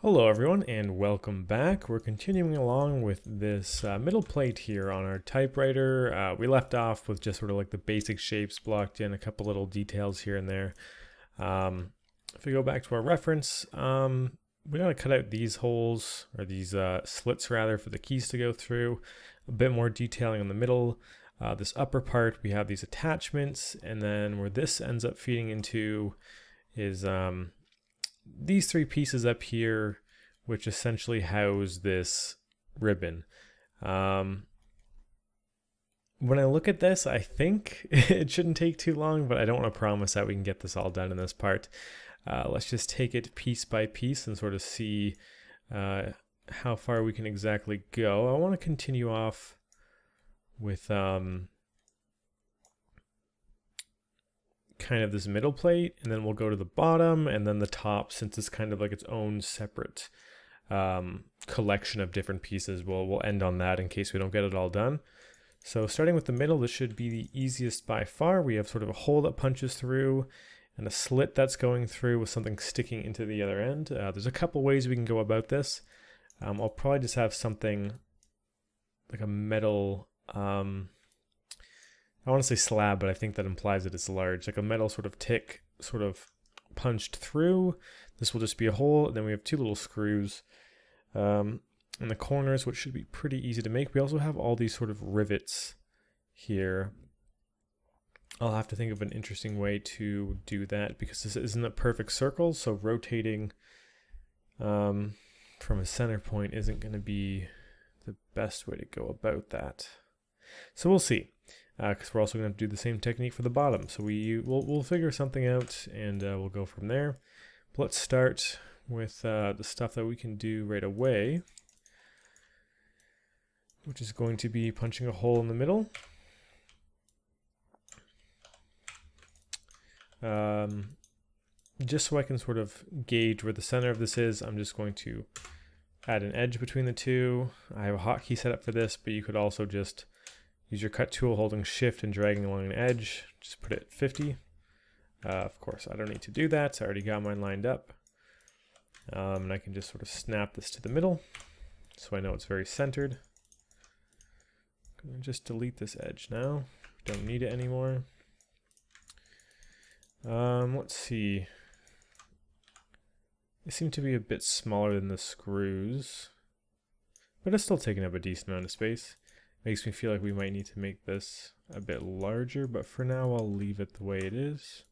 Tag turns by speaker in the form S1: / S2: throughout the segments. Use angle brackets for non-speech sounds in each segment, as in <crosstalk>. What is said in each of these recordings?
S1: Hello everyone and welcome back. We're continuing along with this uh, middle plate here on our typewriter. Uh, we left off with just sort of like the basic shapes blocked in, a couple little details here and there. Um, if we go back to our reference, um, we gotta cut out these holes, or these uh, slits rather, for the keys to go through. A bit more detailing on the middle. Uh, this upper part, we have these attachments, and then where this ends up feeding into is um, these three pieces up here, which essentially house this ribbon. Um, when I look at this, I think <laughs> it shouldn't take too long, but I don't want to promise that we can get this all done in this part. Uh, let's just take it piece by piece and sort of see uh, how far we can exactly go. I want to continue off with um, kind of this middle plate and then we'll go to the bottom and then the top since it's kind of like its own separate um, collection of different pieces we'll, we'll end on that in case we don't get it all done. So starting with the middle this should be the easiest by far. We have sort of a hole that punches through and a slit that's going through with something sticking into the other end. Uh, there's a couple ways we can go about this. Um, I'll probably just have something like a metal um, I want to say slab, but I think that implies that it's large, like a metal sort of tick sort of punched through. This will just be a hole. And then we have two little screws um, in the corners, which should be pretty easy to make. We also have all these sort of rivets here. I'll have to think of an interesting way to do that because this isn't a perfect circle. So rotating um, from a center point isn't going to be the best way to go about that. So we'll see because uh, we're also going to do the same technique for the bottom. So we we'll, we'll figure something out and uh, we'll go from there. But let's start with uh, the stuff that we can do right away, which is going to be punching a hole in the middle. Um, just so I can sort of gauge where the center of this is, I'm just going to add an edge between the two. I have a hotkey set up for this, but you could also just Use your cut tool holding shift and dragging along an edge. Just put it at 50. Uh, of course, I don't need to do that. I already got mine lined up. Um, and I can just sort of snap this to the middle so I know it's very centered. I'm going to just delete this edge now. Don't need it anymore. Um, let's see. They seem to be a bit smaller than the screws, but it's still taking up a decent amount of space. Makes me feel like we might need to make this a bit larger, but for now I'll leave it the way it is.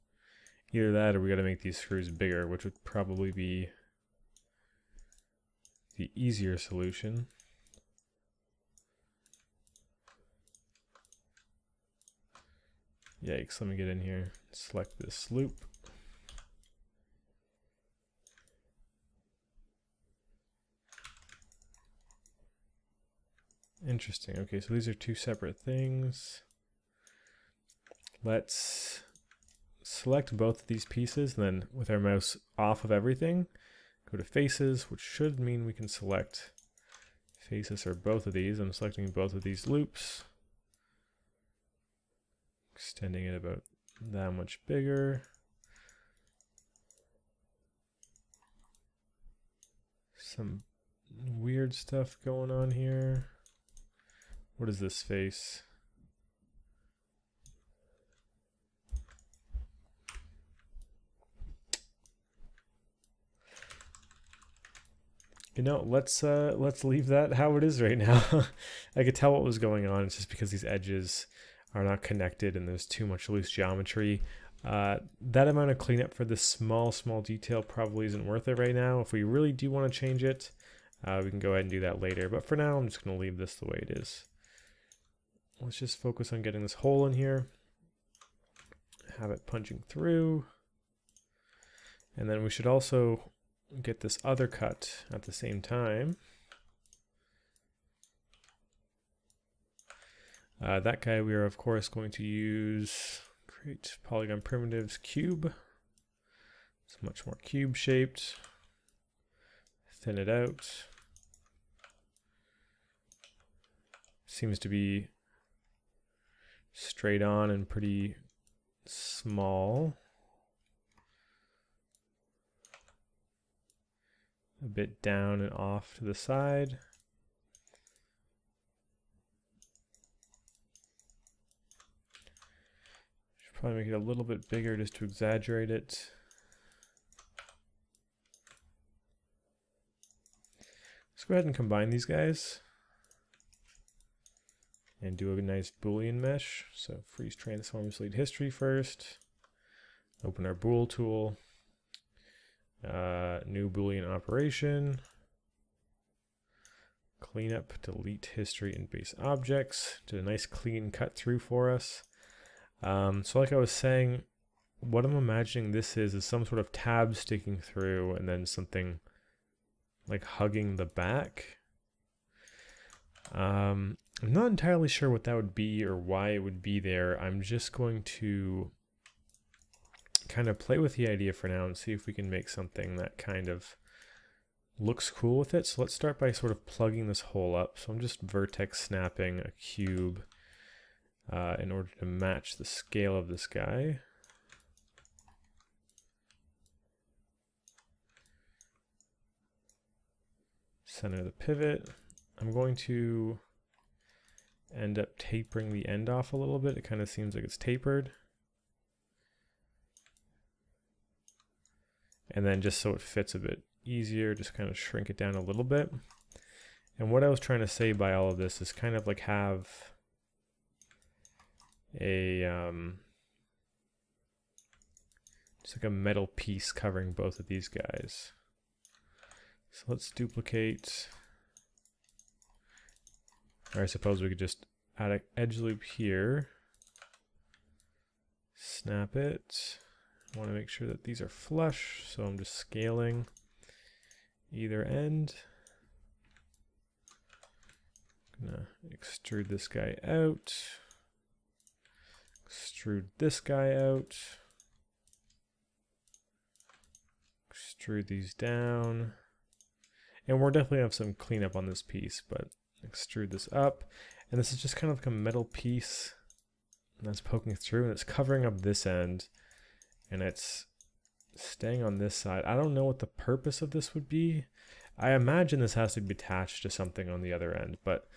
S1: Either that or we gotta make these screws bigger, which would probably be the easier solution. Yikes, let me get in here. Select this loop. Interesting. Okay, so these are two separate things. Let's select both of these pieces and then with our mouse off of everything, go to faces, which should mean we can select faces or both of these. I'm selecting both of these loops, extending it about that much bigger. Some weird stuff going on here. What is this face? You know, let's uh, let's leave that how it is right now. <laughs> I could tell what was going on. It's just because these edges are not connected and there's too much loose geometry. Uh, that amount of cleanup for this small, small detail probably isn't worth it right now. If we really do want to change it, uh, we can go ahead and do that later. But for now, I'm just going to leave this the way it is. Let's just focus on getting this hole in here. Have it punching through. And then we should also get this other cut at the same time. Uh, that guy we are of course going to use create polygon primitives cube. It's much more cube shaped. Thin it out. Seems to be straight on and pretty small. a bit down and off to the side. Should probably make it a little bit bigger just to exaggerate it. Let's go ahead and combine these guys and do a nice boolean mesh. So freeze transform delete history first. Open our bool tool. Uh, new boolean operation. Clean up, delete history and base objects. Did a nice clean cut through for us. Um, so like I was saying, what I'm imagining this is is some sort of tab sticking through and then something like hugging the back. Um, I'm not entirely sure what that would be or why it would be there. I'm just going to kind of play with the idea for now and see if we can make something that kind of looks cool with it. So let's start by sort of plugging this hole up. So I'm just vertex snapping a cube uh, in order to match the scale of this guy. center the pivot. I'm going to end up tapering the end off a little bit. It kind of seems like it's tapered. And then just so it fits a bit easier, just kind of shrink it down a little bit. And what I was trying to say by all of this is kind of like have a um, just like a metal piece covering both of these guys. So let's duplicate, or I suppose we could just add an edge loop here, snap it. I want to make sure that these are flush, so I'm just scaling either end. Gonna extrude this guy out, extrude this guy out, extrude these down. And we're definitely have some cleanup on this piece, but extrude this up. And this is just kind of like a metal piece that's poking through and it's covering up this end and it's staying on this side. I don't know what the purpose of this would be. I imagine this has to be attached to something on the other end, but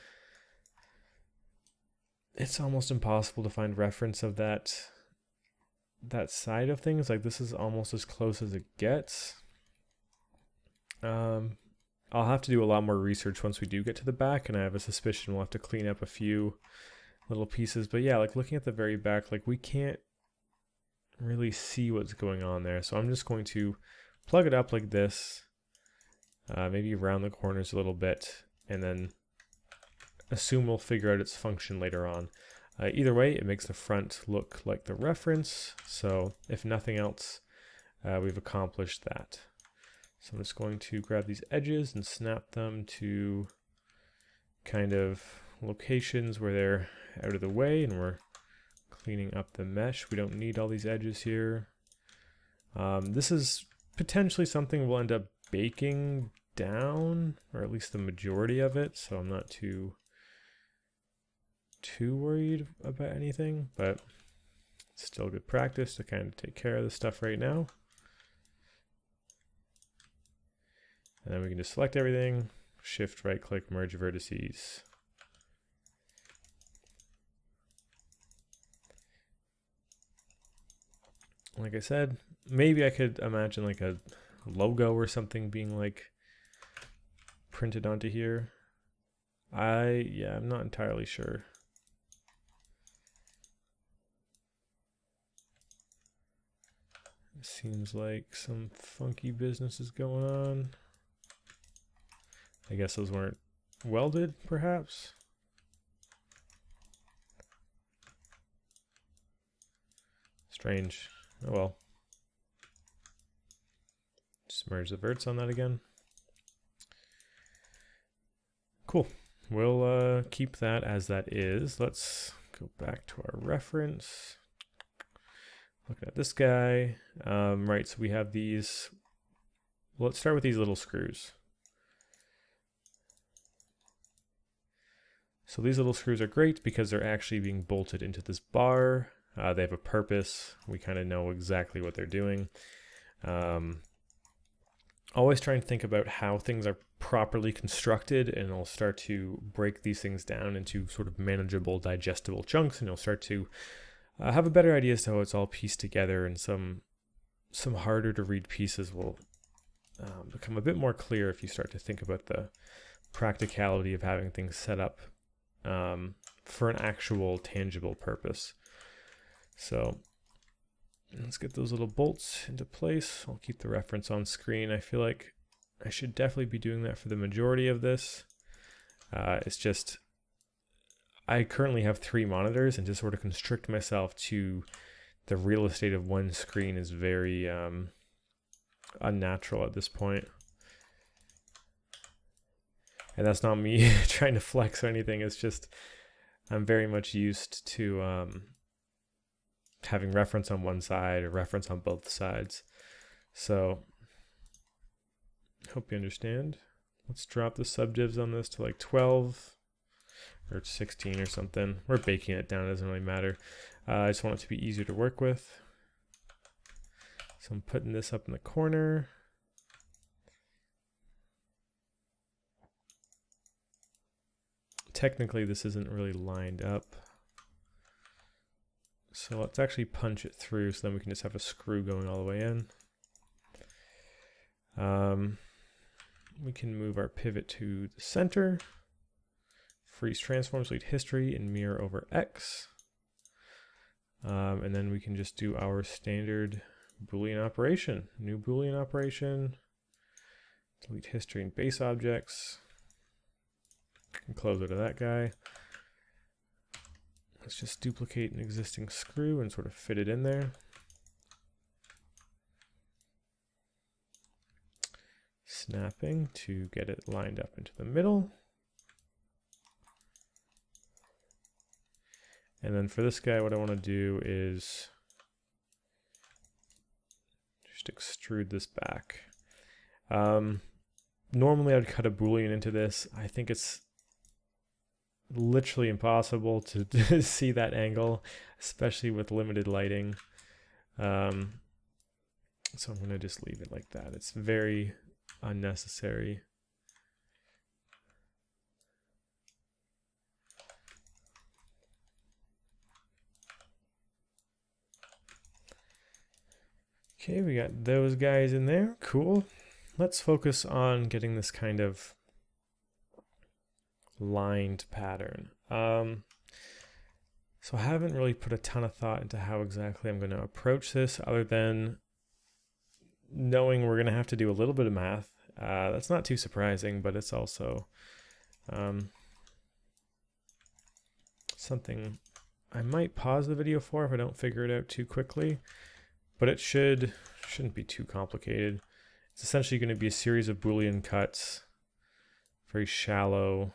S1: it's almost impossible to find reference of that that side of things. Like this is almost as close as it gets. Um, I'll have to do a lot more research once we do get to the back, and I have a suspicion we'll have to clean up a few little pieces. But yeah, like looking at the very back, like we can't really see what's going on there. So I'm just going to plug it up like this, uh, maybe around the corners a little bit, and then assume we'll figure out its function later on. Uh, either way, it makes the front look like the reference. So if nothing else, uh, we've accomplished that. So I'm just going to grab these edges and snap them to kind of locations where they're out of the way and we're cleaning up the mesh. We don't need all these edges here. Um, this is potentially something we'll end up baking down, or at least the majority of it, so I'm not too too worried about anything, but it's still good practice to kind of take care of this stuff right now. And then we can just select everything, shift right click, merge vertices. Like I said, maybe I could imagine like a logo or something being like printed onto here. I, yeah, I'm not entirely sure. Seems like some funky business is going on. I guess those weren't welded, perhaps? Strange. Oh well. Just merge the verts on that again. Cool. We'll uh, keep that as that is. Let's go back to our reference. Looking at this guy. Um, right, so we have these. Well, let's start with these little screws. So these little screws are great because they're actually being bolted into this bar. Uh, they have a purpose. We kind of know exactly what they're doing. Um, always try and think about how things are properly constructed and I'll start to break these things down into sort of manageable, digestible chunks and you'll start to uh, have a better idea as to how it's all pieced together and some some harder to read pieces will um, become a bit more clear if you start to think about the practicality of having things set up um, for an actual tangible purpose. So let's get those little bolts into place. I'll keep the reference on screen. I feel like I should definitely be doing that for the majority of this. Uh, it's just, I currently have three monitors and to sort of constrict myself to the real estate of one screen is very um, unnatural at this point. And that's not me <laughs> trying to flex or anything. It's just I'm very much used to um, having reference on one side or reference on both sides. So hope you understand. Let's drop the subdivs on this to like 12 or 16 or something. We're baking it down, it doesn't really matter. Uh, I just want it to be easier to work with. So I'm putting this up in the corner. Technically, this isn't really lined up. So let's actually punch it through so then we can just have a screw going all the way in. Um, we can move our pivot to the center, freeze transform, delete history, and mirror over X. Um, and then we can just do our standard Boolean operation. New Boolean operation, delete history and base objects. Can close it to that guy. Let's just duplicate an existing screw and sort of fit it in there. Snapping to get it lined up into the middle. And then for this guy, what I want to do is just extrude this back. Um, normally I'd cut a boolean into this. I think it's literally impossible <laughs> to, see that angle, especially with limited lighting. Um, so I'm going to just leave it like that. It's very unnecessary. Okay, we got those guys in there. Cool. Let's focus on getting this kind of lined pattern. Um, so I haven't really put a ton of thought into how exactly I'm going to approach this other than knowing we're going to have to do a little bit of math. Uh, that's not too surprising, but it's also um, something I might pause the video for if I don't figure it out too quickly, but it should, shouldn't be too complicated. It's essentially going to be a series of Boolean cuts, very shallow,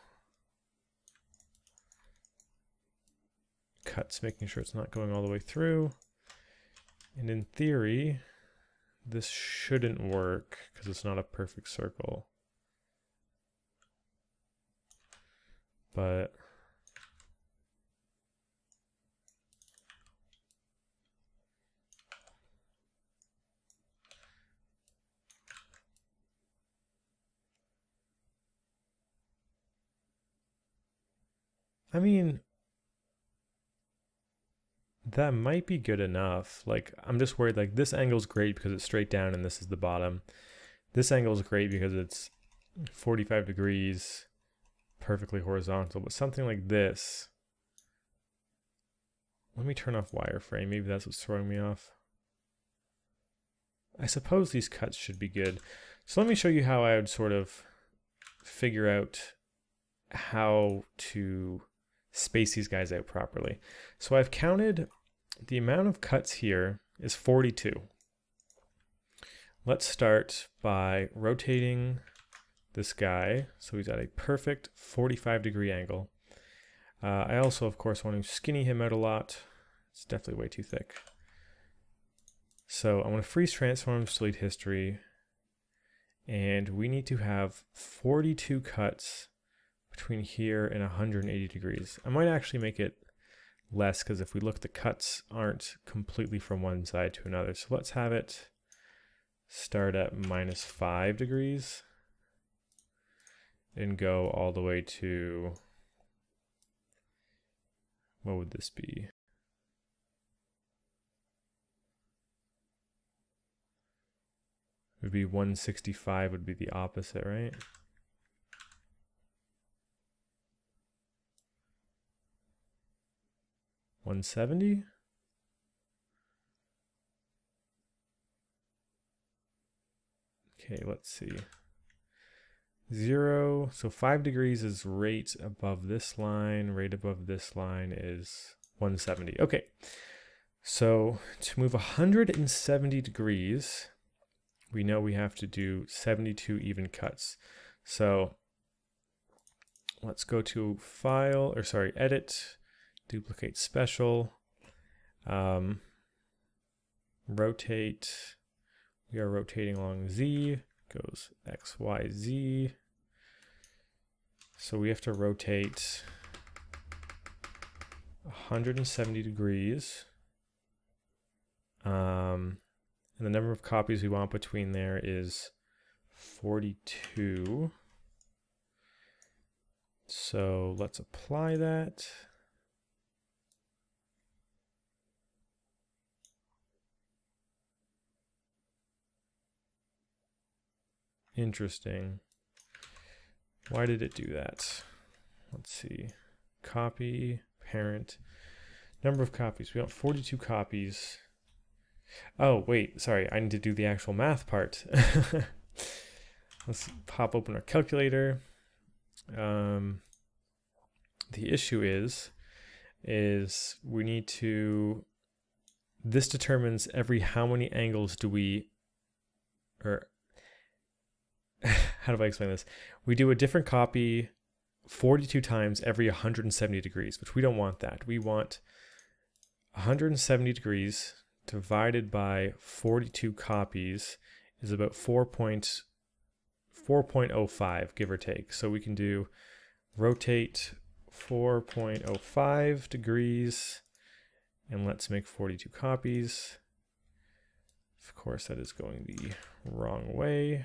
S1: cuts, making sure it's not going all the way through. And in theory, this shouldn't work because it's not a perfect circle. But I mean, that might be good enough. Like, I'm just worried, like, this angle is great because it's straight down and this is the bottom. This angle is great because it's 45 degrees, perfectly horizontal. But something like this, let me turn off wireframe. Maybe that's what's throwing me off. I suppose these cuts should be good. So let me show you how I would sort of figure out how to space these guys out properly. So I've counted the amount of cuts here is 42. Let's start by rotating this guy so he's at a perfect 45 degree angle. Uh, I also, of course, want to skinny him out a lot. It's definitely way too thick. So I want to freeze transform, delete history, and we need to have 42 cuts between here and 180 degrees. I might actually make it less because if we look, the cuts aren't completely from one side to another. So let's have it start at minus 5 degrees and go all the way to, what would this be? would be 165 would be the opposite, right? One seventy? Okay, let's see. Zero, so five degrees is right above this line, right above this line is 170. Okay, so to move 170 degrees, we know we have to do 72 even cuts. So let's go to file, or sorry, edit, duplicate special, um, rotate, we are rotating along Z, goes X, Y, Z. So we have to rotate 170 degrees. Um, and the number of copies we want between there is 42. So let's apply that. Interesting. Why did it do that? Let's see. Copy, parent, number of copies. We want 42 copies. Oh, wait, sorry. I need to do the actual math part. <laughs> Let's pop open our calculator. Um, the issue is, is we need to, this determines every how many angles do we, or <laughs> how do I explain this? We do a different copy 42 times every 170 degrees, which we don't want that. We want 170 degrees divided by 42 copies is about 4.4.05 give or take. So we can do rotate 4.05 degrees and let's make 42 copies. Of course, that is going the wrong way.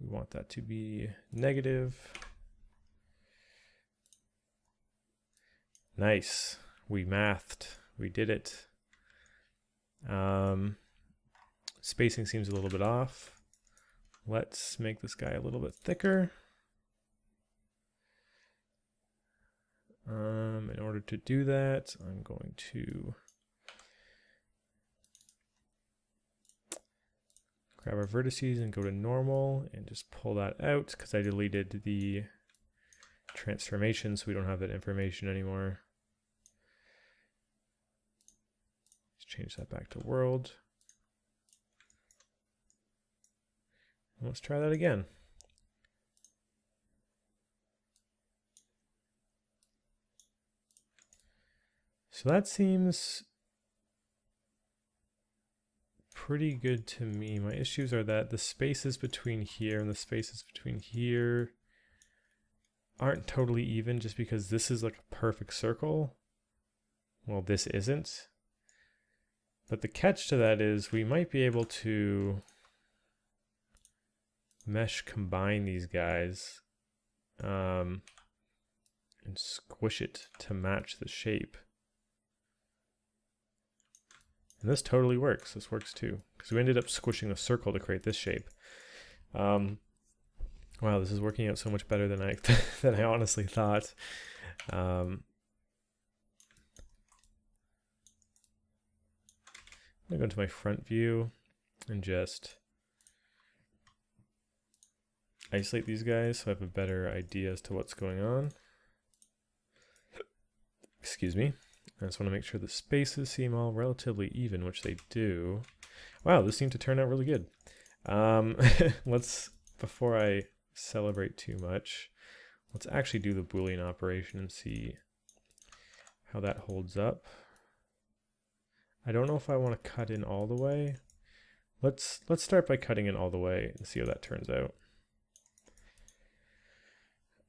S1: We want that to be negative. Nice. We mathed. We did it. Um, spacing seems a little bit off. Let's make this guy a little bit thicker. Um, in order to do that, I'm going to grab our vertices and go to normal and just pull that out because I deleted the transformation so we don't have that information anymore. Let's change that back to world. And let's try that again. So that seems pretty good to me. My issues are that the spaces between here and the spaces between here aren't totally even just because this is like a perfect circle. Well, this isn't. But the catch to that is we might be able to mesh combine these guys um, and squish it to match the shape. And this totally works. This works too. Because we ended up squishing a circle to create this shape. Um, wow, this is working out so much better than I <laughs> than I honestly thought. Um, I'm going to go into my front view and just isolate these guys so I have a better idea as to what's going on. Excuse me. I just want to make sure the spaces seem all relatively even, which they do. Wow, this seemed to turn out really good. Um, <laughs> let's, before I celebrate too much, let's actually do the Boolean operation and see how that holds up. I don't know if I want to cut in all the way. Let's let's start by cutting in all the way and see how that turns out.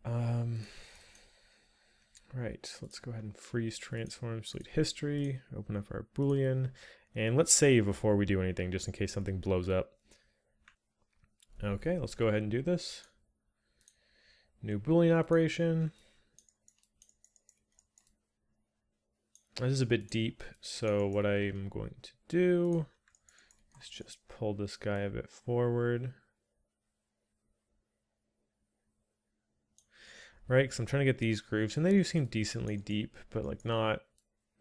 S1: Um, Right, let's go ahead and freeze transform, delete history, open up our Boolean, And let's save before we do anything, just in case something blows up. Okay, let's go ahead and do this. New Boolean operation. This is a bit deep, so what I'm going to do is just pull this guy a bit forward. Right, because I'm trying to get these grooves, and they do seem decently deep, but like not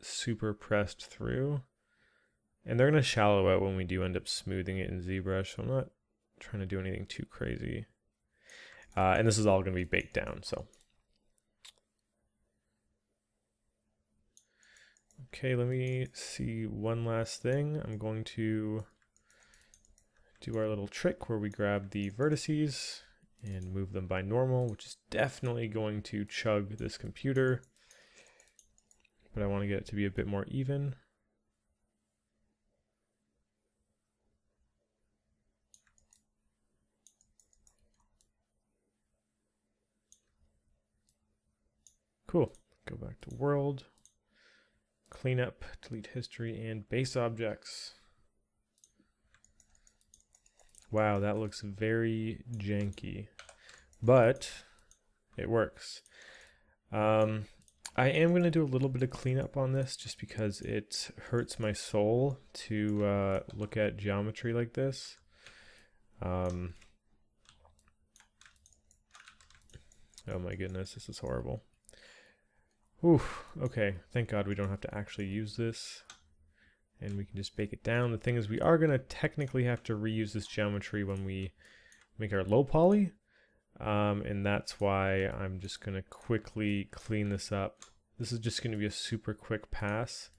S1: super pressed through. And they're going to shallow out when we do end up smoothing it in ZBrush, so I'm not trying to do anything too crazy. Uh, and this is all going to be baked down, so. Okay, let me see one last thing. I'm going to do our little trick where we grab the vertices and move them by normal, which is definitely going to chug this computer. But I want to get it to be a bit more even. Cool. Go back to world, clean up, delete history, and base objects. Wow, that looks very janky, but it works. Um, I am going to do a little bit of cleanup on this just because it hurts my soul to uh, look at geometry like this. Um, oh my goodness, this is horrible. Oof, okay, thank God we don't have to actually use this. And we can just bake it down. The thing is, we are going to technically have to reuse this geometry when we make our low poly. Um, and that's why I'm just going to quickly clean this up. This is just going to be a super quick pass.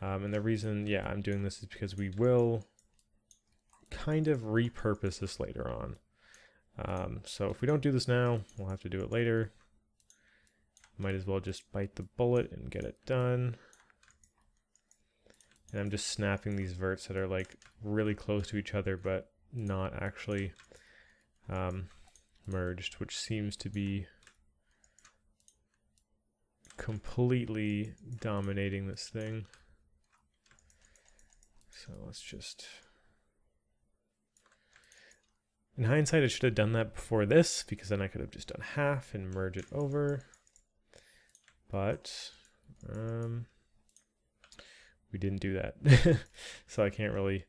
S1: Um, and the reason, yeah, I'm doing this is because we will kind of repurpose this later on. Um, so if we don't do this now, we'll have to do it later. Might as well just bite the bullet and get it done. And I'm just snapping these verts that are like really close to each other, but not actually um, merged, which seems to be completely dominating this thing. So let's just... In hindsight, I should have done that before this, because then I could have just done half and merge it over. But um, we didn't do that. <laughs> so I can't really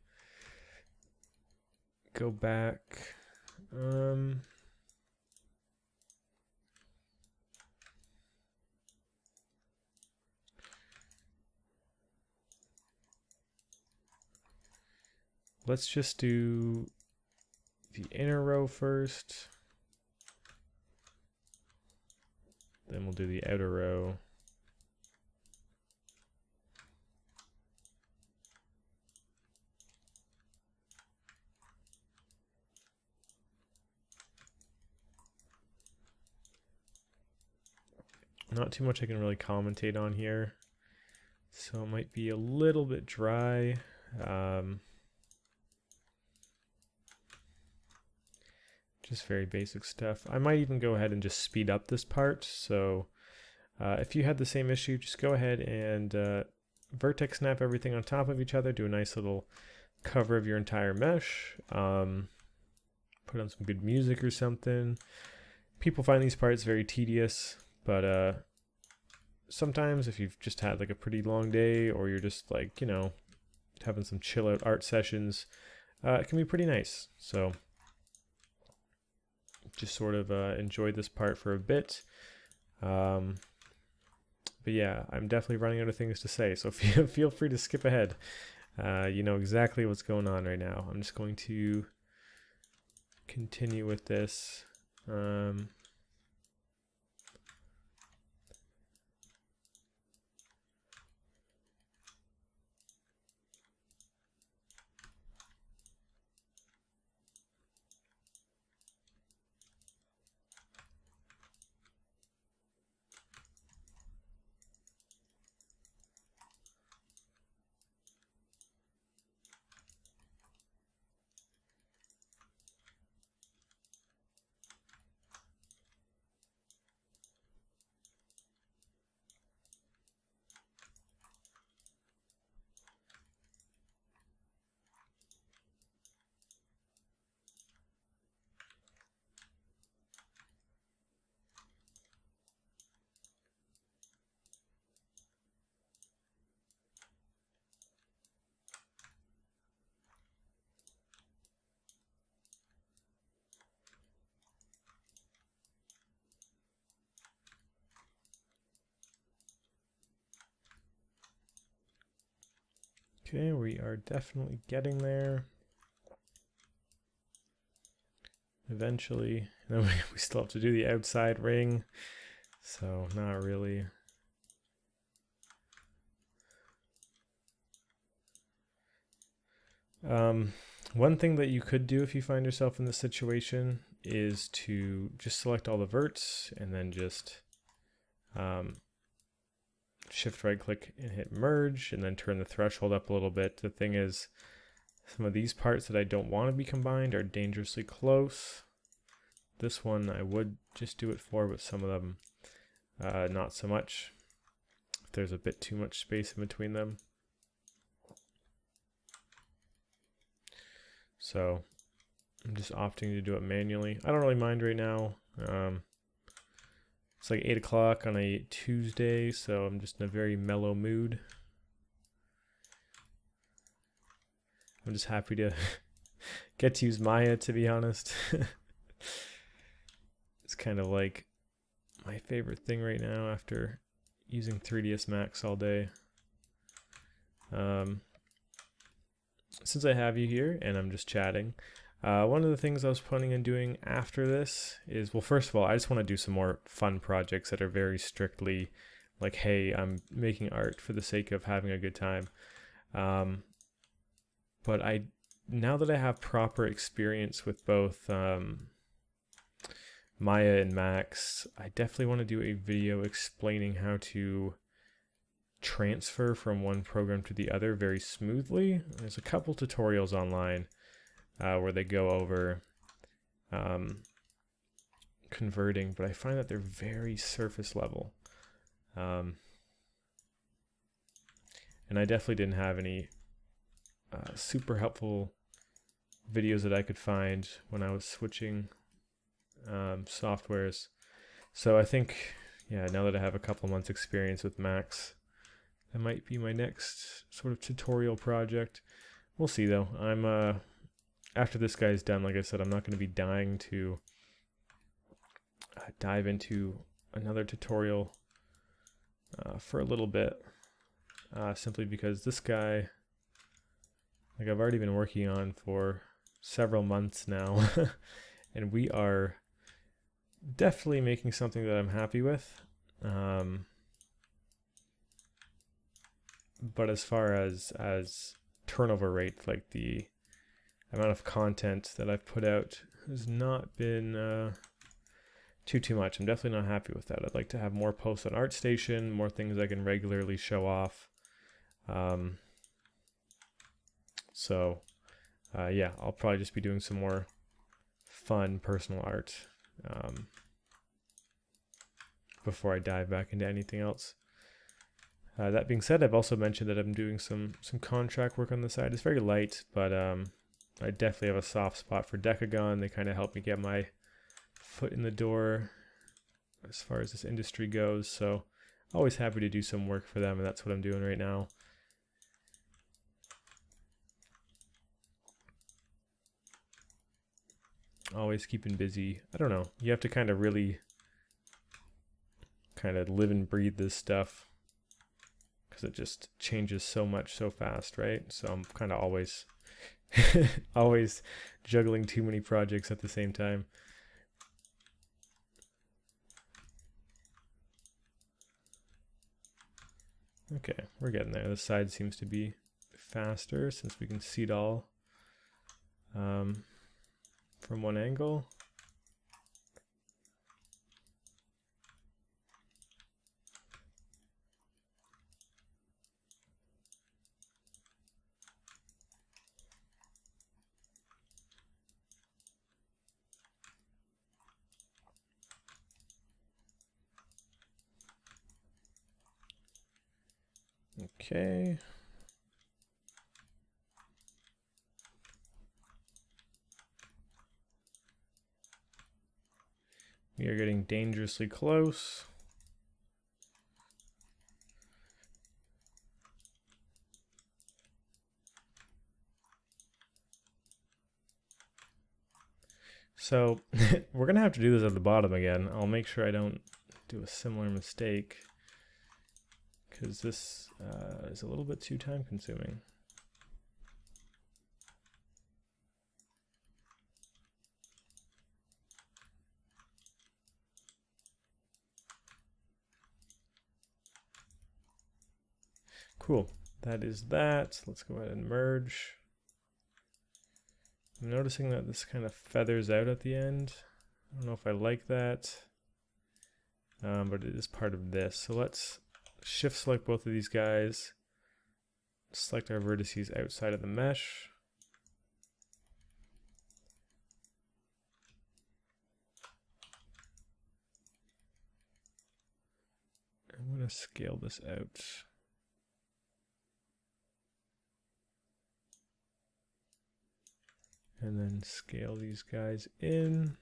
S1: go back. Um, let's just do the inner row first. Then we'll do the outer row. Not too much I can really commentate on here. So it might be a little bit dry. Um, just very basic stuff. I might even go ahead and just speed up this part. So uh, if you had the same issue, just go ahead and uh, vertex snap everything on top of each other. Do a nice little cover of your entire mesh. Um, put on some good music or something. People find these parts very tedious, but uh, sometimes if you've just had like a pretty long day or you're just like, you know, having some chill out art sessions, uh, it can be pretty nice. So just sort of uh, enjoyed this part for a bit. Um, but yeah, I'm definitely running out of things to say, so <laughs> feel, feel free to skip ahead. Uh, you know exactly what's going on right now. I'm just going to continue with this. Um, Okay, we are definitely getting there. Eventually, <laughs> then we still have to do the outside ring, so not really. Um, one thing that you could do if you find yourself in this situation is to just select all the verts and then just um, shift right click and hit merge and then turn the threshold up a little bit. The thing is, some of these parts that I don't want to be combined are dangerously close. This one I would just do it for, but some of them uh, not so much. If there's a bit too much space in between them. So I'm just opting to do it manually. I don't really mind right now. Um, it's like 8 o'clock on a Tuesday, so I'm just in a very mellow mood. I'm just happy to <laughs> get to use Maya, to be honest. <laughs> it's kind of like my favorite thing right now after using 3ds Max all day. Um, since I have you here and I'm just chatting, uh, one of the things I was planning on doing after this is, well, first of all, I just want to do some more fun projects that are very strictly like, hey, I'm making art for the sake of having a good time. Um, but I, now that I have proper experience with both um, Maya and Max, I definitely want to do a video explaining how to transfer from one program to the other very smoothly. There's a couple tutorials online uh, where they go over um, converting, but I find that they're very surface level. Um, and I definitely didn't have any uh, super helpful videos that I could find when I was switching um, softwares. So I think, yeah, now that I have a couple months experience with Max, that might be my next sort of tutorial project. We'll see though. I'm uh, after this guy's done, like I said, I'm not going to be dying to uh, dive into another tutorial uh, for a little bit, uh, simply because this guy, like I've already been working on for several months now, <laughs> and we are definitely making something that I'm happy with. Um, but as far as as turnover rate, like the amount of content that I've put out has not been uh, too too much. I'm definitely not happy with that. I'd like to have more posts on ArtStation, more things I can regularly show off. Um, so uh, yeah, I'll probably just be doing some more fun personal art um, before I dive back into anything else. Uh, that being said, I've also mentioned that I'm doing some some contract work on the side. It's very light, but um, I definitely have a soft spot for Decagon. They kind of help me get my foot in the door as far as this industry goes. So always happy to do some work for them, and that's what I'm doing right now. Always keeping busy. I don't know. You have to kind of really kind of live and breathe this stuff because it just changes so much so fast, right? So I'm kind of always <laughs> Always juggling too many projects at the same time. Okay, we're getting there. This side seems to be faster since we can see it all um, from one angle. Okay. We are getting dangerously close. So <laughs> we're going to have to do this at the bottom again. I'll make sure I don't do a similar mistake because this uh, is a little bit too time consuming. Cool, that is that. Let's go ahead and merge. I'm noticing that this kind of feathers out at the end. I don't know if I like that, um, but it is part of this. So let's shift select both of these guys, select our vertices outside of the mesh. I'm going to scale this out. And then scale these guys in.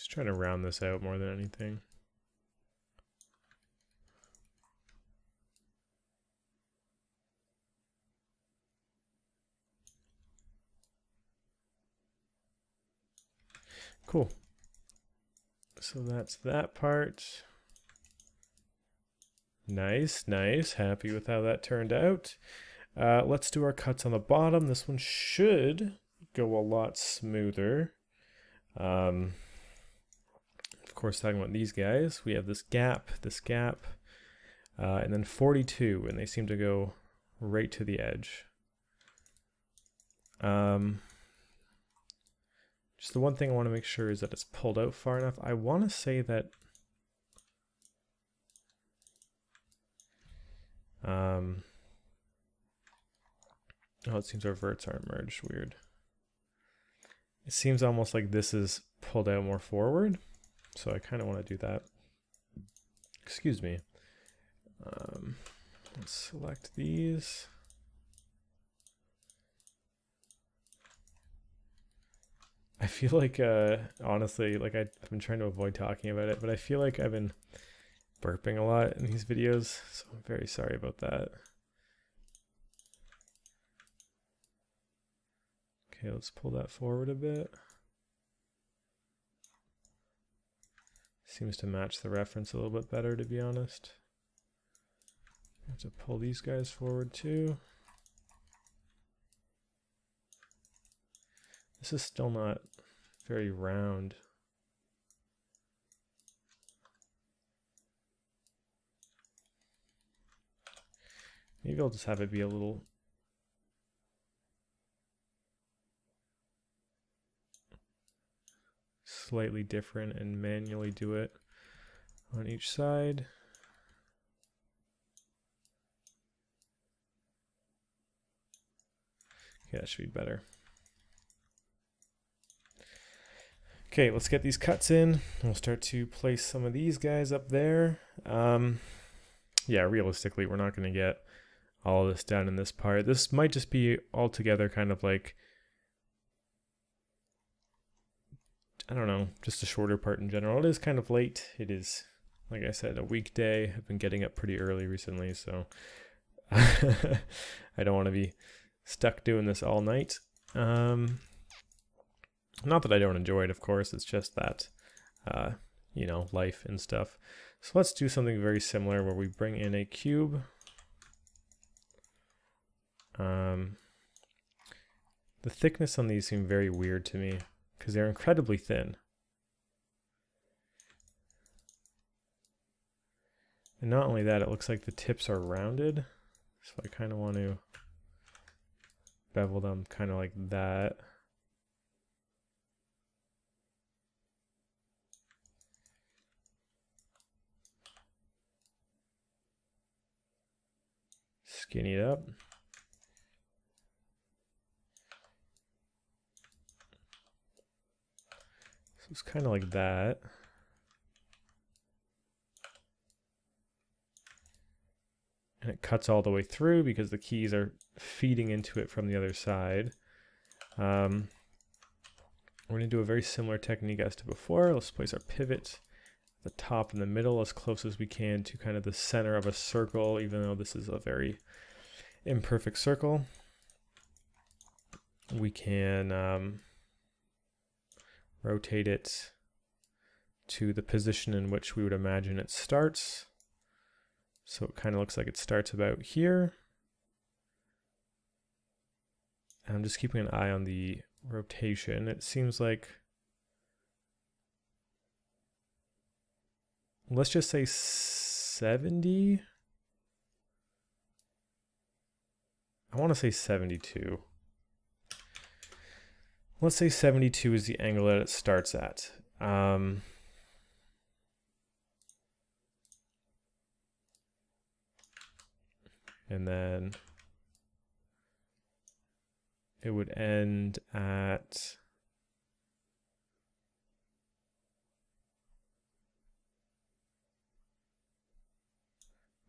S1: Just trying to round this out more than anything. Cool. So that's that part. Nice, nice. Happy with how that turned out. Uh, let's do our cuts on the bottom. This one should go a lot smoother. Um, course, talking about these guys, we have this gap, this gap, uh, and then 42, and they seem to go right to the edge. Um, just the one thing I want to make sure is that it's pulled out far enough. I want to say that um, oh, it seems our verts aren't merged. Weird. It seems almost like this is pulled out more forward. So I kind of want to do that. Excuse me. Um, let's select these. I feel like, uh, honestly, like I, I've been trying to avoid talking about it, but I feel like I've been burping a lot in these videos, so I'm very sorry about that. Okay, let's pull that forward a bit. Seems to match the reference a little bit better, to be honest. Have to pull these guys forward too. This is still not very round. Maybe I'll just have it be a little slightly different and manually do it on each side. Okay, that should be better. Okay, let's get these cuts in. We'll start to place some of these guys up there. Um, yeah, realistically, we're not going to get all of this done in this part. This might just be altogether kind of like, I don't know, just a shorter part in general. It is kind of late. It is, like I said, a weekday. I've been getting up pretty early recently, so <laughs> I don't want to be stuck doing this all night. Um, not that I don't enjoy it, of course, it's just that, uh, you know, life and stuff. So let's do something very similar where we bring in a cube. Um, the thickness on these seem very weird to me because they're incredibly thin. And not only that, it looks like the tips are rounded. So I kind of want to bevel them kind of like that. skinny it up. It's kind of like that. And it cuts all the way through because the keys are feeding into it from the other side. Um, we're going to do a very similar technique as to before. Let's place our pivot the top and the middle as close as we can to kind of the center of a circle, even though this is a very imperfect circle. We can um, rotate it to the position in which we would imagine it starts. So it kind of looks like it starts about here. And I'm just keeping an eye on the rotation. It seems like let's just say 70. I want to say 72. Let's say 72 is the angle that it starts at. Um, and then it would end at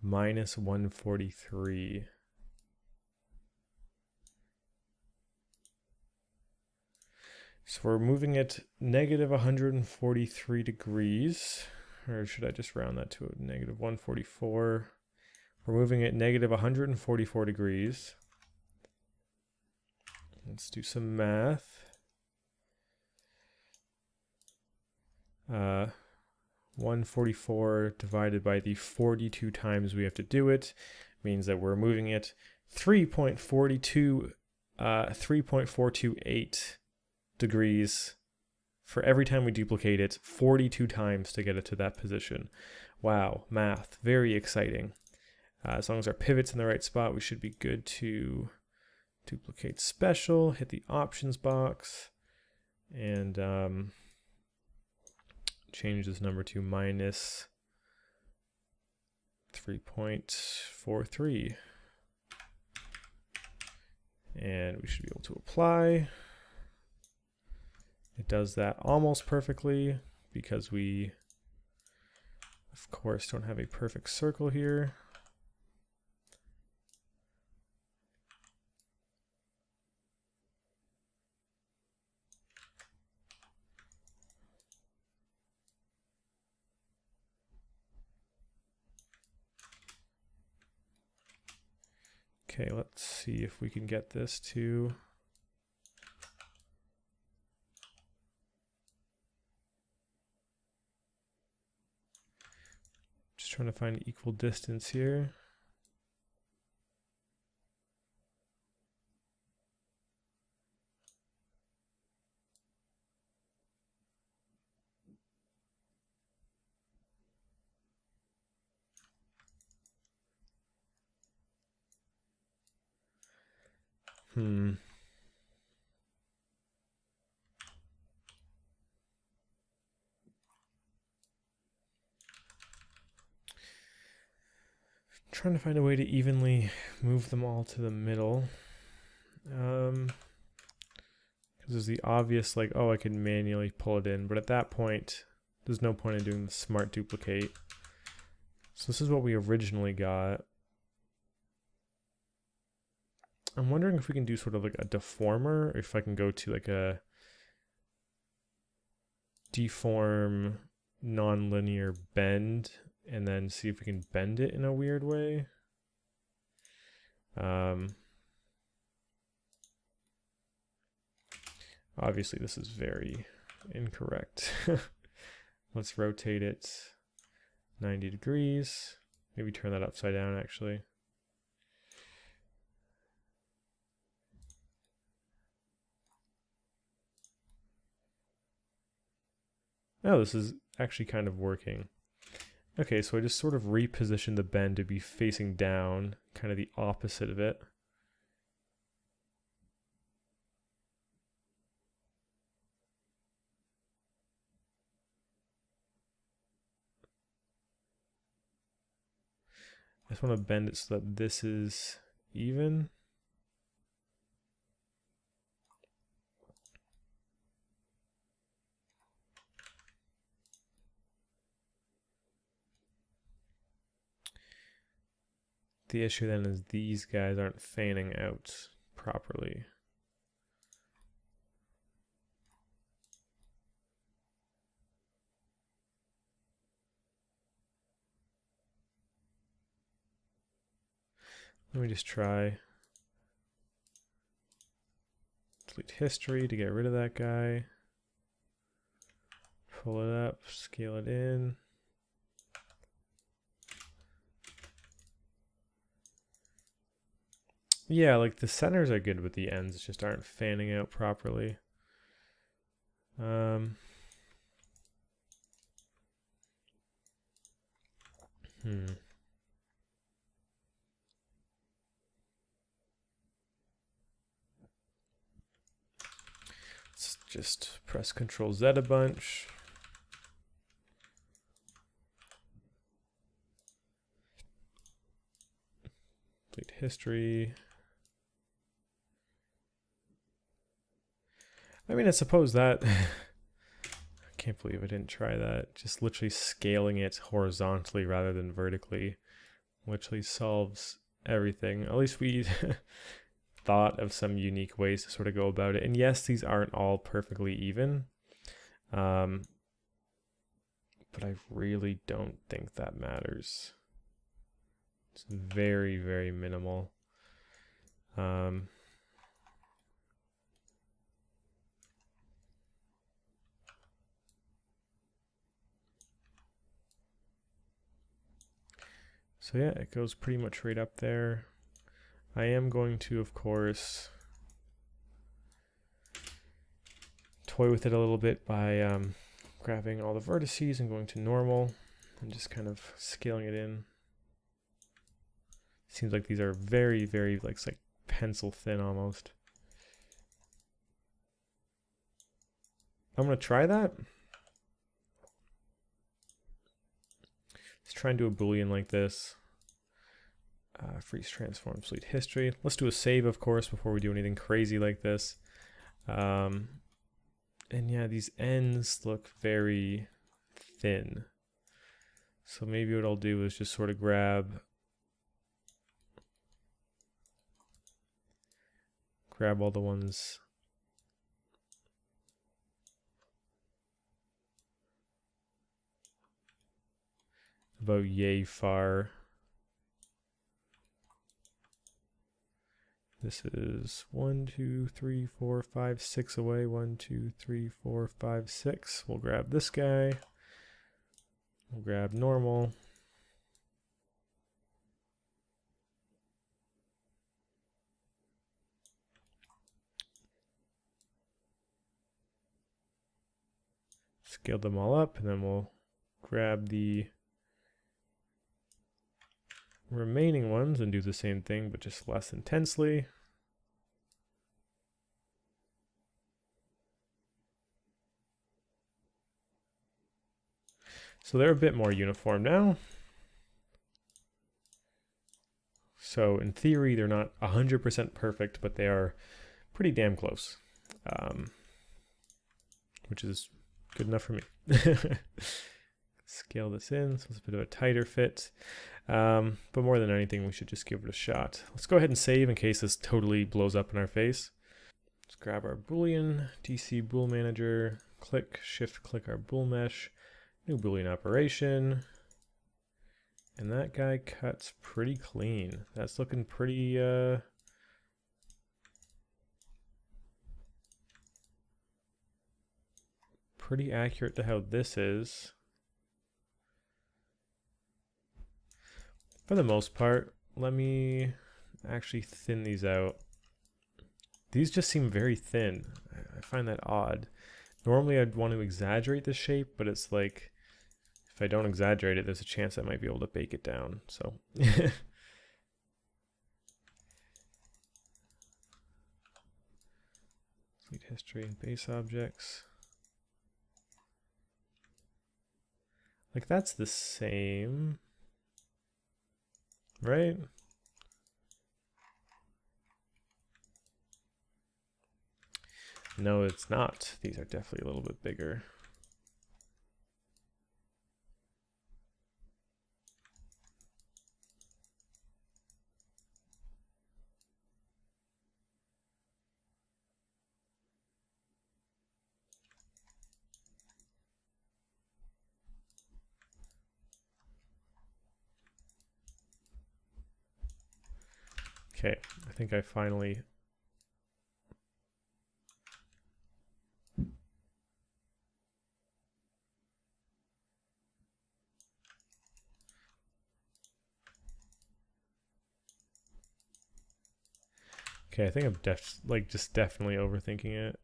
S1: minus 143. So we're moving it negative 143 degrees, or should I just round that to a negative 144? We're moving it negative 144 degrees. Let's do some math. Uh, 144 divided by the 42 times we have to do it means that we're moving it 3.42 uh, 3.428 degrees for every time we duplicate it 42 times to get it to that position. Wow, math, very exciting. Uh, as long as our pivot's in the right spot, we should be good to duplicate special, hit the options box, and um, change this number to minus 3.43. And we should be able to apply. It does that almost perfectly because we, of course, don't have a perfect circle here. Okay, let's see if we can get this to trying to find equal distance here. Hmm. Trying to find a way to evenly move them all to the middle. Um, because there's the obvious, like, oh, I could manually pull it in, but at that point, there's no point in doing the smart duplicate. So this is what we originally got. I'm wondering if we can do sort of like a deformer, if I can go to like a deform nonlinear bend and then see if we can bend it in a weird way. Um, obviously this is very incorrect. <laughs> Let's rotate it 90 degrees. Maybe turn that upside down actually. Oh, this is actually kind of working. Okay, so I just sort of repositioned the bend to be facing down, kind of the opposite of it. I just want to bend it so that this is even. The issue then is these guys aren't fanning out properly. Let me just try delete history to get rid of that guy. Pull it up, scale it in. Yeah, like the centers are good, but the ends just aren't fanning out properly. Um, Hmm. Let's just press Control Z a bunch. Complete history. I mean, I suppose that... <sighs> I can't believe I didn't try that. Just literally scaling it horizontally rather than vertically literally solves everything. At least we <laughs> thought of some unique ways to sort of go about it. And yes, these aren't all perfectly even. Um, but I really don't think that matters. It's very, very minimal. Um, so yeah, it goes pretty much right up there. I am going to, of course, toy with it a little bit by um, grabbing all the vertices and going to normal and just kind of scaling it in. Seems like these are very, very like, like pencil thin almost. I'm going to try that. Let's try and do a boolean like this. Uh, freeze transform delete history. Let's do a save, of course, before we do anything crazy like this. Um, and yeah, these ends look very thin. So maybe what I'll do is just sort of grab grab all the ones about yay far. This is one, two, three, four, five, six away. One, two, three, four, five, six. We'll grab this guy. We'll grab normal. scale them all up and then we'll grab the remaining ones and do the same thing but just less intensely. So they're a bit more uniform now. So in theory, they're not 100% perfect, but they are pretty damn close, um, which is good enough for me. <laughs> Scale this in, so it's a bit of a tighter fit. Um, but more than anything, we should just give it a shot. Let's go ahead and save in case this totally blows up in our face. Let's grab our boolean, DC bool manager, click, shift click our bool mesh, new boolean operation. And that guy cuts pretty clean. That's looking pretty, uh, pretty accurate to how this is. For the most part, let me actually thin these out. These just seem very thin. I find that odd. Normally I'd want to exaggerate the shape, but it's like, if I don't exaggerate it, there's a chance I might be able to bake it down. So <laughs> delete history and base objects. Like that's the same, right? No, it's not. These are definitely a little bit bigger. Okay, I think I finally Okay, I think I'm def like just definitely overthinking it.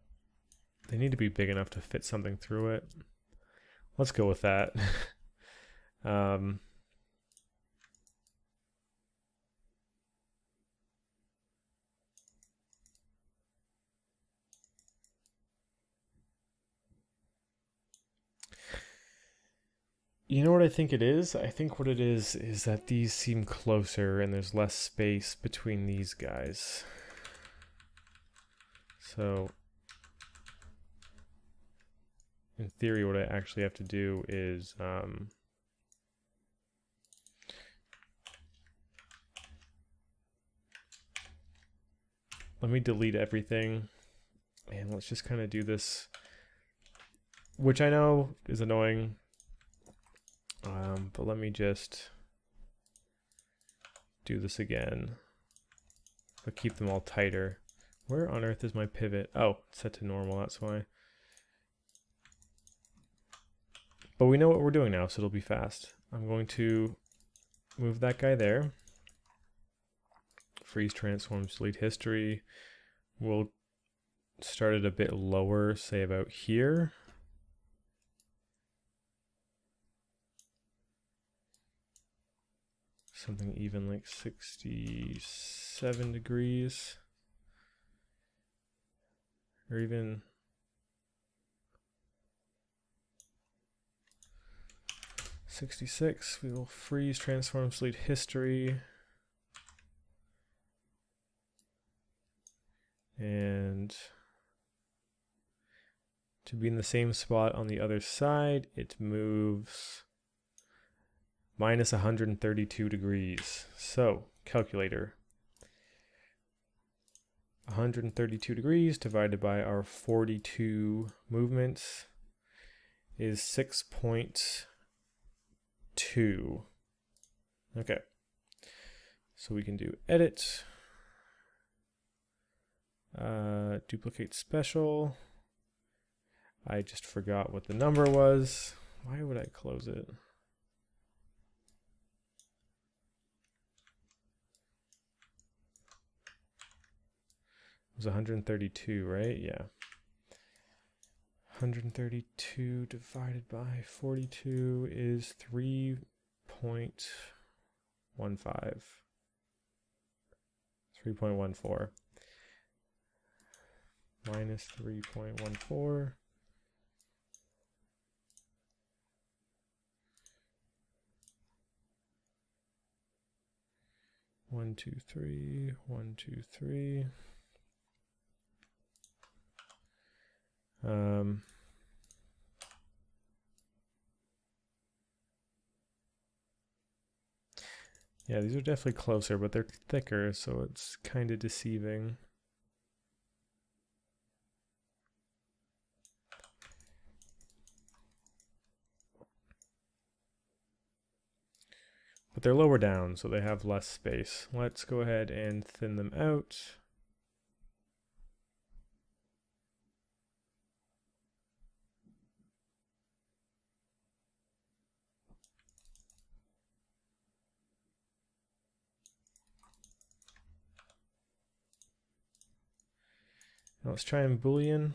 S1: They need to be big enough to fit something through it. Let's go with that. <laughs> um, You know what I think it is? I think what it is is that these seem closer and there's less space between these guys. So, in theory, what I actually have to do is um, let me delete everything and let's just kind of do this, which I know is annoying, um, but let me just do this again, but keep them all tighter. Where on earth is my pivot? Oh, set to normal, that's why. But we know what we're doing now, so it'll be fast. I'm going to move that guy there. Freeze transforms, delete history. We'll start it a bit lower, say about here. Something even like 67 degrees. Or even Sixty-six. We will freeze, transform, delete history. And to be in the same spot on the other side, it moves minus 132 degrees. So, calculator. 132 degrees divided by our 42 movements is 6.2. Okay. So we can do edit, uh, duplicate special. I just forgot what the number was. Why would I close it? Was 132, right? Yeah. 132 divided by 42 is 3.15. Three point one four minus three point one four One, two, three, one, two, three. Um, yeah, these are definitely closer, but they're thicker, so it's kind of deceiving. but they're lower down, so they have less space. Let's go ahead and thin them out. Let's try and boolean.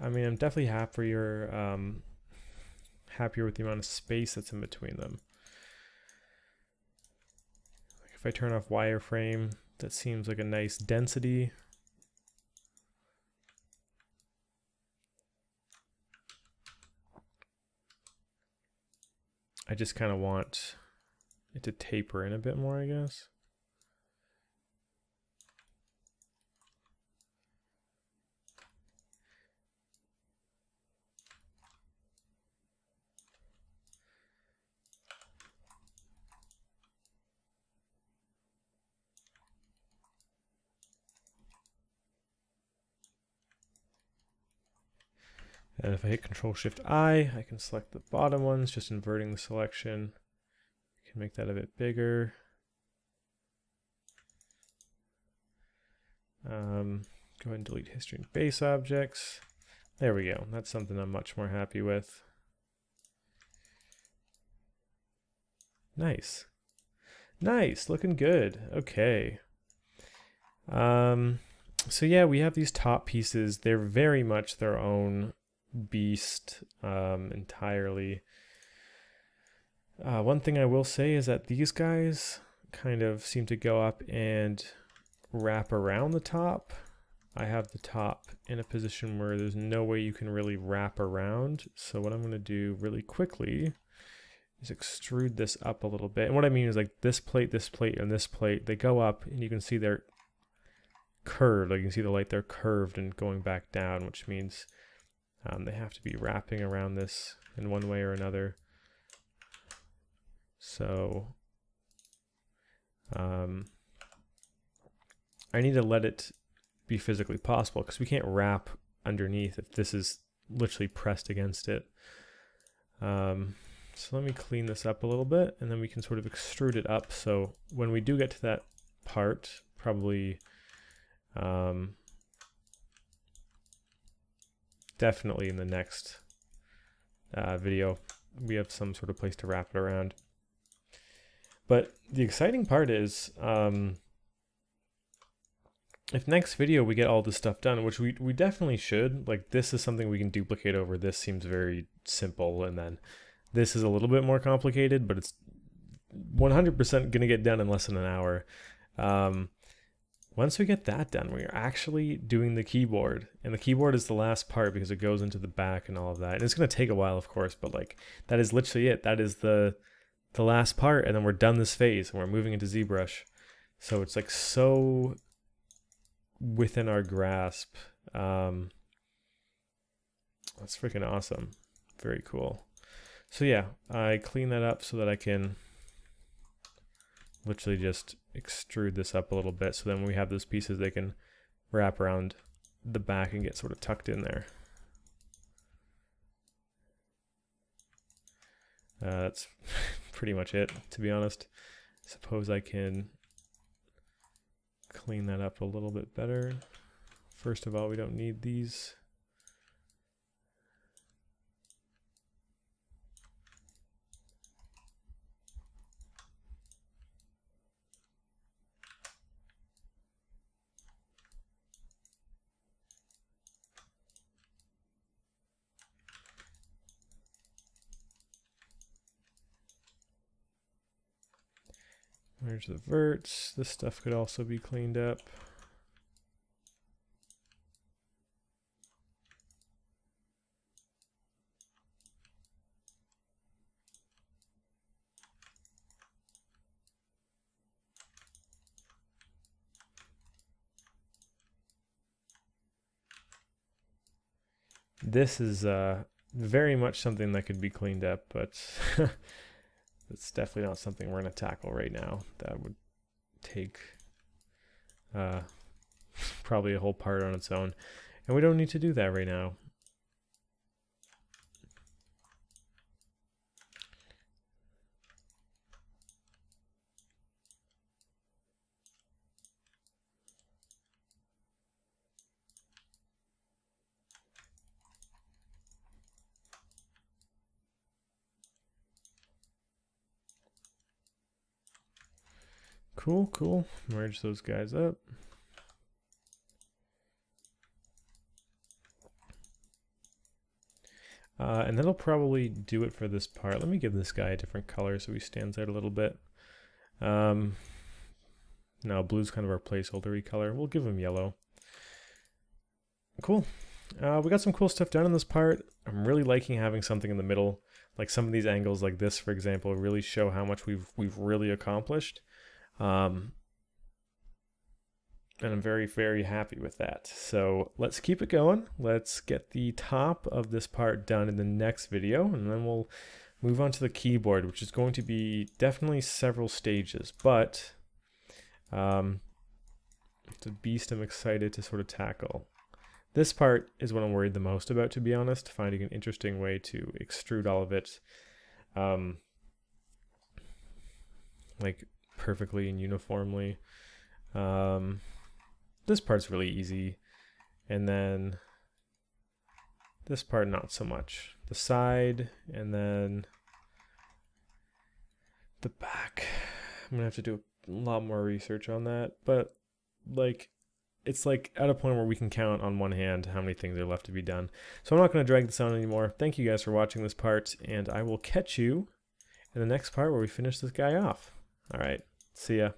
S1: I mean, I'm definitely happier, um, happier with the amount of space that's in between them. Like if I turn off wireframe, that seems like a nice density. I just kind of want it to taper in a bit more, I guess. And if I hit Control Shift I, I can select the bottom ones, just inverting the selection. I can make that a bit bigger. Um, go ahead and delete history and base objects. There we go. That's something I'm much more happy with. Nice. Nice, looking good. Okay. Um, so yeah, we have these top pieces. They're very much their own beast um, entirely. Uh, one thing I will say is that these guys kind of seem to go up and wrap around the top. I have the top in a position where there's no way you can really wrap around. So what I'm going to do really quickly is extrude this up a little bit. And what I mean is like this plate, this plate, and this plate, they go up and you can see they're curved. Like you can see the light, they're curved and going back down, which means um, they have to be wrapping around this in one way or another. So um, I need to let it be physically possible because we can't wrap underneath if this is literally pressed against it. Um, so let me clean this up a little bit and then we can sort of extrude it up. So when we do get to that part, probably um, definitely in the next uh, video, we have some sort of place to wrap it around. But the exciting part is, um, if next video we get all this stuff done, which we, we definitely should, like this is something we can duplicate over, this seems very simple, and then this is a little bit more complicated, but it's 100% going to get done in less than an hour. Um, once we get that done, we are actually doing the keyboard. And the keyboard is the last part because it goes into the back and all of that. And it's going to take a while, of course, but like that is literally it. That is the the last part and then we're done this phase and we're moving into ZBrush. So it's like so within our grasp. Um, that's freaking awesome. Very cool. So yeah, I clean that up so that I can literally just extrude this up a little bit. So then when we have those pieces, they can wrap around the back and get sort of tucked in there. Uh, that's <laughs> pretty much it, to be honest. Suppose I can clean that up a little bit better. First of all, we don't need these There's the verts. This stuff could also be cleaned up. This is uh, very much something that could be cleaned up, but <laughs> It's definitely not something we're going to tackle right now. That would take uh, <laughs> probably a whole part on its own. And we don't need to do that right now. Cool, cool. Merge those guys up. Uh, and that'll probably do it for this part. Let me give this guy a different color so he stands out a little bit. Um, no, blue's kind of our placeholder color. We'll give him yellow. Cool. Uh, we got some cool stuff done in this part. I'm really liking having something in the middle. Like some of these angles like this, for example, really show how much we've we've really accomplished. Um, and I'm very, very happy with that. So let's keep it going. Let's get the top of this part done in the next video, and then we'll move on to the keyboard, which is going to be definitely several stages, but um, it's a beast I'm excited to sort of tackle. This part is what I'm worried the most about, to be honest, finding an interesting way to extrude all of it. Um, like perfectly and uniformly. Um, this part's really easy. And then this part, not so much. The side and then the back. I'm gonna have to do a lot more research on that. But like, it's like at a point where we can count on one hand how many things are left to be done. So I'm not gonna drag this on anymore. Thank you guys for watching this part and I will catch you in the next part where we finish this guy off. All right. See ya.